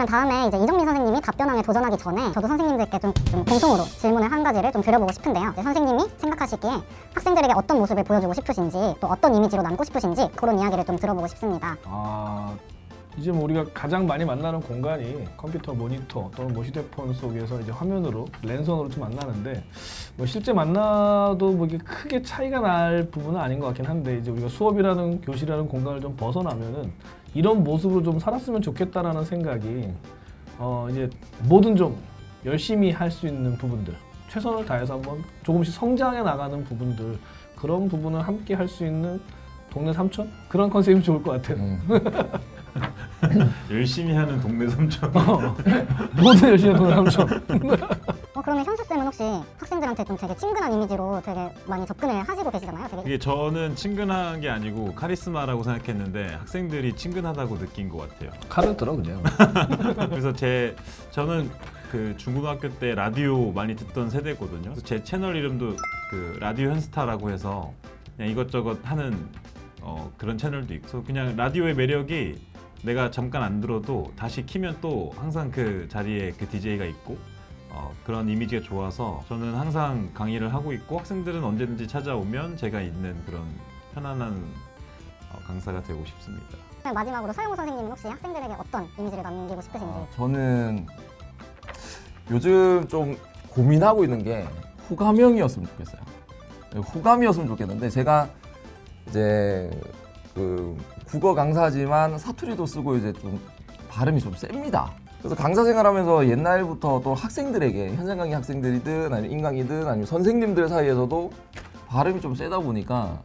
그러면 다음에 이제 이정민 선생님이 답변왕에 도전하기 전에 저도 선생님들께 좀, 좀 공통으로 질문을 한 가지를 좀 드려보고 싶은데요. 선생님이 생각하시기에 학생들에게 어떤 모습을 보여주고 싶으신지 또 어떤 이미지로 남고 싶으신지 그런 이야기를 좀 들어보고 싶습니다. 아 이제 뭐 우리가 가장 많이 만나는 공간이 컴퓨터 모니터 또는 뭐 휴대폰 속에서 이제 화면으로 랜선으로 좀 만나는데 뭐 실제 만나도 뭐 이게 크게 차이가 날 부분은 아닌 것 같긴 한데 이제 우리가 수업이라는 교실이라는 공간을 좀 벗어나면은 이런 모습으로 좀 살았으면 좋겠다라는 생각이 어 이제 뭐든 좀 열심히 할 수 있는 부분들 최선을 다해서 한번 조금씩 성장해 나가는 부분들 그런 부분을 함께 할 수 있는 동네 삼촌 그런 컨셉이 좋을 것 같아요. 음. 열심히 하는 동네 삼촌. 모든 열심히 하는 삼촌. 어, 그러면 현수 쌤은 혹시 학생들한테 좀 되게 친근한 이미지로 되게 많이 접근을 하시고 계시잖아요. 되게 이게 저는 친근한 게 아니고 카리스마라고 생각했는데 학생들이 친근하다고 느낀 것 같아요. 칼을 들어 그냥. 그래서 제 저는 그 중고등학교 때 라디오 많이 듣던 세대거든요. 제 채널 이름도 그 라디오 현스타라고 해서 그냥 이것저것 하는 어, 그런 채널도 있고 그래서 그냥 라디오의 매력이 내가 잠깐 안 들어도 다시 키면 또 항상 그 자리에 그 DJ가 있고 어, 그런 이미지가 좋아서 저는 항상 강의를 하고 있고 학생들은 언제든지 찾아오면 제가 있는 그런 편안한 어, 강사가 되고 싶습니다. 마지막으로 서영호 선생님은 혹시 학생들에게 어떤 이미지를 남기고 싶으신지 아, 저는 요즘 좀 고민하고 있는 게 호감형이었으면 좋겠어요. 호감이었으면 좋겠는데 제가 이제 그 국어 강사지만 사투리도 쓰고 이제 좀 발음이 좀 셉니다. 그래서 강사 생활하면서 옛날부터 또 학생들에게 현장 강의 학생들이든 아니면 인강이든 아니면 선생님들 사이에서도 발음이 좀 세다 보니까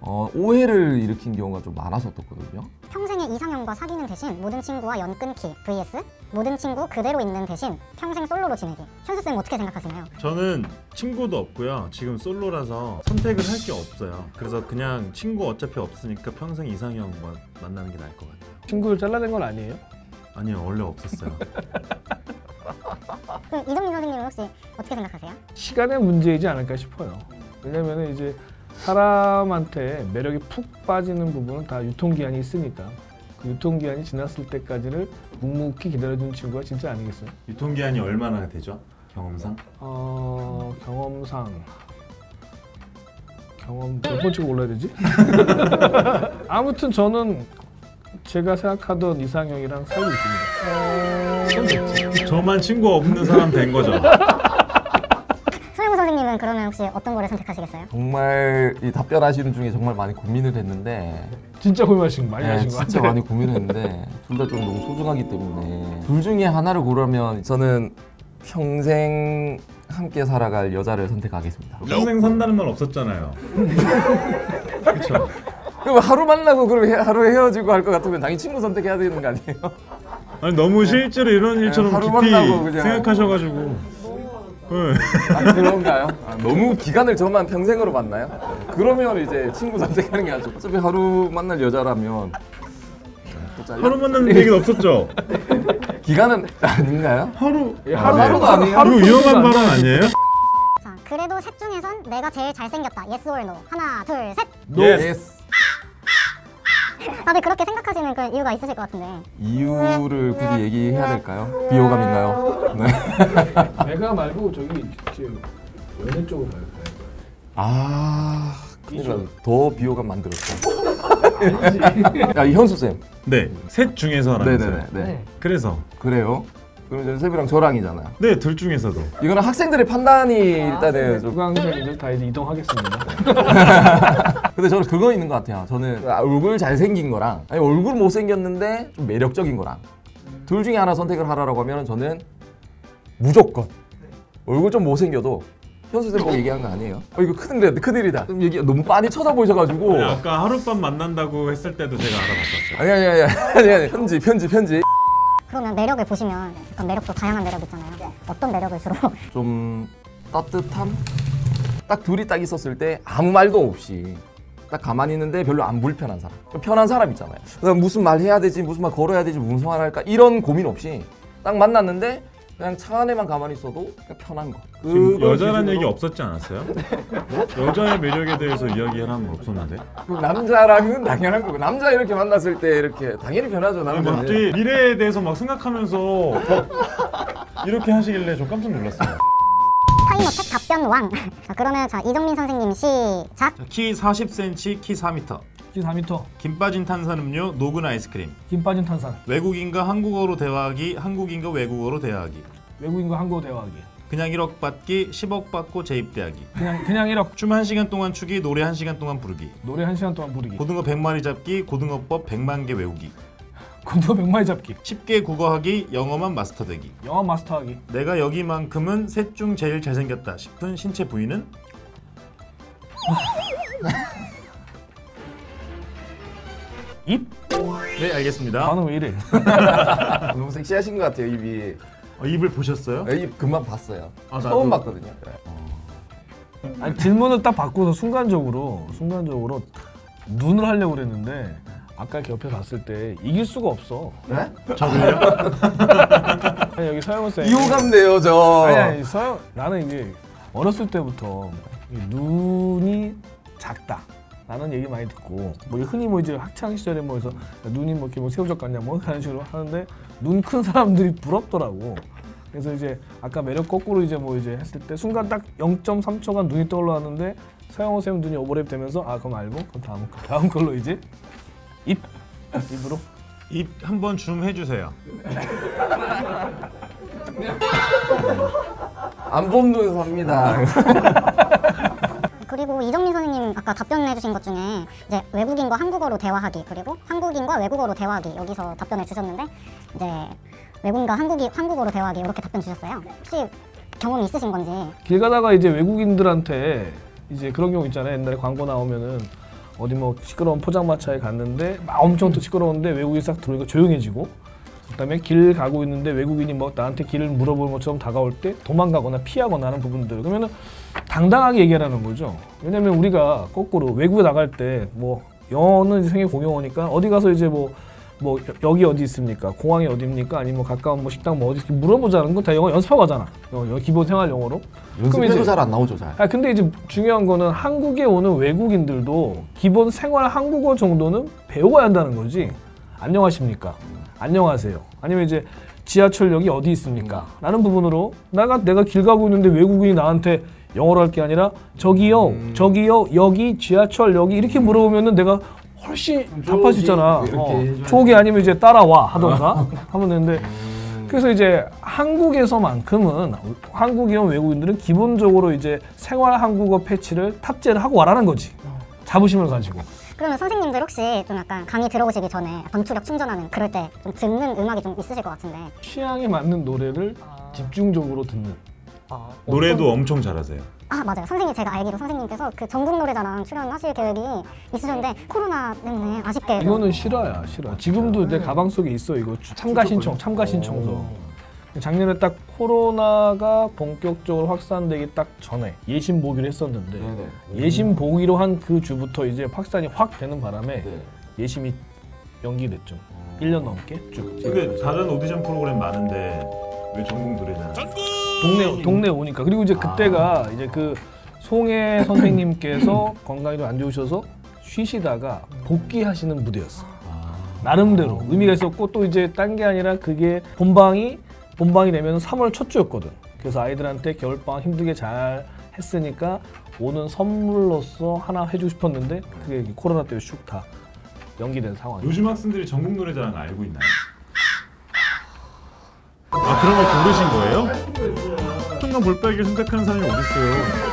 어, 오해를 일으킨 경우가 좀 많았었거든요. 평생의 이상형과 사귀는 대신 모든 친구와 연 끊기 vs 모든 친구 그대로 있는 대신 평생 솔로로 지내기 현수 쌤 어떻게 생각하시나요? 저는 친구도 없고요. 지금 솔로라서 선택을 할 게 없어요. 그래서 그냥 친구 어차피 없으니까 평생 이상형 마- 만나는 게 나을 것 같아요. 친구를 잘라낸 건 아니에요? 아니요, 원래 없었어요. 그럼 이정민 선생님은 혹시 어떻게 생각하세요? 시간의 문제이지 않을까 싶어요. 왜냐면 이제 사람한테 매력이 푹 빠지는 부분은 다 유통기한이 있으니까 그 유통기한이 지났을 때까지를 묵묵히 기다려주는 친구가 진짜 아니겠어요? 유통기한이 얼마나 되죠? 경험상? 어, 경험상 경험 몇 번째 골라야 되지? 아무튼 저는 제가 생각하던 이상형이랑 살고 있습니다. 저만 친구 없는 사람 된 거죠. 선생님은 그러면 혹시 어떤 거를 선택하시겠어요? 정말 이 답변하시는 중에 정말 많이 고민을 했는데 진짜 고민하신 거 많이 네, 하신 거 진짜 같아요. 많이 고민을 했는데 둘 다 좀 너무 소중하기 때문에 둘 중에 하나를 고르면 저는 평생 함께 살아갈 여자를 선택하겠습니다. 평생 산다는 말 없었잖아요. 그렇죠. 그럼 하루 만나고 그럼 헤- 하루 헤어지고 할 것 같으면 당연히 친구 선택해야 되는 거 아니에요? 아니 너무 실제로 이런 일처럼 하루 깊이 만나고 그냥. 생각하셔가지고. 네. 아, 그런가요? 아, 너무 기간을 저만 평생으로 만나요? 그러면 이제 친구 선택하는 게 낫죠. 어차피 하루 만날 여자라면? 하루 만나는 얘기는 없었죠? 기간은 아닌가요? 하루 예, 하루- 하루도 아니에요? 이거 위험한 발언 아니에요? 자, 그래도 셋 중에선 내가 제일 잘생겼다. yes or no. 하나, 둘, 셋. yes. 다들 그렇게 생각하시는 그 이유가 있으실 것 같은데. 이유를 굳이 얘기해야 될까요? 비호감인가요? 네. 배가 말고 저기 지금 연애 쪽으로 가요. 아, 그러니까 더 비호감 만들었어. 아니지. 야, 이 현수 쌤. 네, 셋 중에서라면서요. 네네네. 네. 그래서 그래요? 그럼 이제 쌤이랑 저랑이잖아요. 네, 둘 중에서도. 이거는 학생들의 판단이 일단은 좀 수강생들 다 이제 이동하겠습니다. 근데 저는 그거 있는 것 같아요. 저는 얼굴 잘생긴 거랑 아니 얼굴 못생겼는데 좀 매력적인 거랑 둘 중에 하나 선택을 하라고 하면 저는 무조건 얼굴 좀 못생겨도 현수 쌤 보고 얘기한 거 아니에요? 어 이거 큰일이다 큰일이다. 좀 얘기 너무 빤히 쳐다보셔가지고 아니, 아까 하룻밤 만난다고 했을 때도 제가 알아봤었어요. 아니 아니 아니 아니 아니 편지 편지 편지 그러면 매력을 보시면 약간 매력도 다양한 매력 있잖아요. 어떤 매력을 주로? 좀 따뜻함? 딱 둘이 딱 있었을 때 아무 말도 없이 딱 가만히 있는데 별로 안 불편한 사람. 좀 편한 사람 있잖아요. 무슨 말 해야 되지 무슨 말 걸어야 되지 무슨 말 할까? 이런 고민 없이 딱 만났는데 그냥 차 안에만 가만히 있어도 그냥 편한 거. 지금 여자란 기준으로 얘기 없었지 않았어요? 여자의 매력에 대해서 이야기하는 건 없었는데? 그 남자라면 당연한 거고 남자 이렇게 만났을 때 이렇게 당연히 변하죠 남자. 뭐 갑자기 미래에 대해서 막 생각하면서 막 이렇게 하시길래 좀 깜짝 놀랐어요. time attack 답변 왕. 자, 그러면 자 이정민 선생님 시작. 자, 키 40cm, 키 4m. 키 4m, 김 빠진 탄산음료, 녹은 아이스크림. 김 빠진 탄산, 외국인과 한국어로 대화하기, 한국인과 외국어로 대화하기. 외국인과 한국어 대화하기. 그냥 1억 받기, 10억 받고 재입대하기. 그냥 그냥 1억 춤 1시간 동안 추기, 노래 1시간 동안 부르기. 노래 1시간 동안 부르기. 고등어 100마리 잡기, 고등 어법 100만 개 외우기. 고등어 100마리 잡기. 10개 국어하기, 영어만 마스터되기. 영화 마스터하기. 내가 여기만큼은 셋 중 제일 잘생겼다 싶은 신체 부위는 입? 네 알겠습니다. 반응 왜 이래? 너무 섹시하신 것 같아요 입이. 어, 입을 보셨어요? 네, 입 금방 봤어요. 아, 나도. 처음 봤거든요. 네. 아니, 질문을 딱 바꾸서 순간적으로 순간적으로 눈을 하려고 그랬는데 아까 이렇게 옆에 봤을 때 이길 수가 없어. 네? 저도요? 아니, 여기 서영훈 쌤. 이호감돼요 저. 아니 아니 서영 나는 이게 어렸을 때부터 이 눈이 작다. 라는 얘기 많이 듣고 뭐 흔히 뭐 이제 학창 시절에 뭐 해서 눈이 뭐 이렇게 뭐 새우젓 같냐 뭐 그런 식으로 하는데 눈 큰 사람들이 부럽더라고. 그래서 이제 아까 매력 거꾸로 이제 뭐 이제 했을 때 순간 딱 0.3초간 눈이 떠올랐는데 서영호 쌤 눈이 오버랩 되면서 아 그럼 알고 그럼 다음 거 다음 걸로 이제 입 입으로 입 한번 줌 해주세요. 안 뽑는 삽니다. 그리고 이정민 선생님 아까 답변해 주신 것 중에 이제 외국인과 한국어로 대화하기 그리고 한국인과 외국어로 대화하기 여기서 답변을 주셨는데 이제 외국인과 한국이 한국어로 대화하기 이렇게 답변 주셨어요. 혹시 경험이 있으신 건지 길 가다가 이제 외국인들한테 이제 그런 경우 있잖아요. 옛날에 광고 나오면은 어디 뭐 시끄러운 포장마차에 갔는데 막 엄청 또 시끄러운데 외국인이 싹 들어오니까 조용해지고 그다음에 길 가고 있는데 외국인이 뭐 나한테 길을 물어보는 것처럼 다가올 때 도망가거나 피하거나 하는 부분들 그러면은 당당하게 얘기하라는 거죠. 왜냐면 우리가 거꾸로 외국에 나갈 때 뭐 영어는 세계 공용어니까 어디 가서 이제 뭐뭐 여기 어디 있습니까? 공항이 어디입니까? 아니면 뭐 가까운 뭐 식당 뭐 어디 물어보자는 건 다 영어 연습하고 가잖아. 어, 여- 기본 생활 영어로. 연습해도 잘 안 나오죠 잘. 아 근데 이제 중요한 거는 한국에 오는 외국인들도 기본 생활 한국어 정도는 배워야 한다는 거지. 안녕하십니까? 안녕하세요. 아니면 이제 지하철역이 어디 있습니까? 라는 부분으로 내가 내가 길 가고 있는데 외국인이 나한테 영어로 할 게 아니라 저기요, 저기요, 여기 지하철역이 이렇게 물어보면은 내가 훨씬 답할 수 있잖아. 어. 쪽이 아니면 이제 따라와 하던가 하면 되는데 그래서 이제 한국에서만큼은 한국이나 외국인들은 기본적으로 이제 생활 한국어 패치를 탑재를 하고 와라는 거지. 자부심을 가지고. 그러면 선생님들 혹시 좀 약간 강의 들어오시기 전에 전투력 충전하는 그럴 때 좀 듣는 음악이 좀 있으실 것 같은데 취향에 맞는 노래를 집중적으로 듣는. 노래도 엄청 잘하세요. 아 맞아요 선생님 제가 알기로 선생님께서 그 전국 노래자랑 출연하실 계획이 있으셨는데 코로나 때문에 아쉽게 이거는 실화야, 실화. 지금도 내 가방 속에 있어 이거 참가 신청, 참가 신청서. 작년에 딱 코로나가 본격적으로 확산되기 딱 전에 예심 보기로 했었는데 네네. 예심 보기로 한 그 주부터 이제 확산이 확 되는 바람에 네. 예심이 연기됐죠. 1년 넘게 쭉. 근데 다른 오디션 프로그램 많은데 왜 노래잖아? 동네 동네 오니까 그리고 이제 그때가 이제 그 송혜 선생님께서 건강이 좀 안 좋으셔서 쉬시다가 복귀하시는 무대였어. 나름대로 의미가 있었고 또 이제 딴 게 아니라 그게 본방이 본방이 되면 3월 첫 주였거든. 그래서 아이들한테 겨울방학 힘들게 잘 했으니까 오는 선물로서 하나 해주고 싶었는데 그게 코로나 때문에 슉다 연기된 상황. 요즘 학생들이 전국 노래자랑 알고 있나요? 아 그런 걸 고르신 거예요? 순간 볼빨개 선택하는 사람이 어딨어요?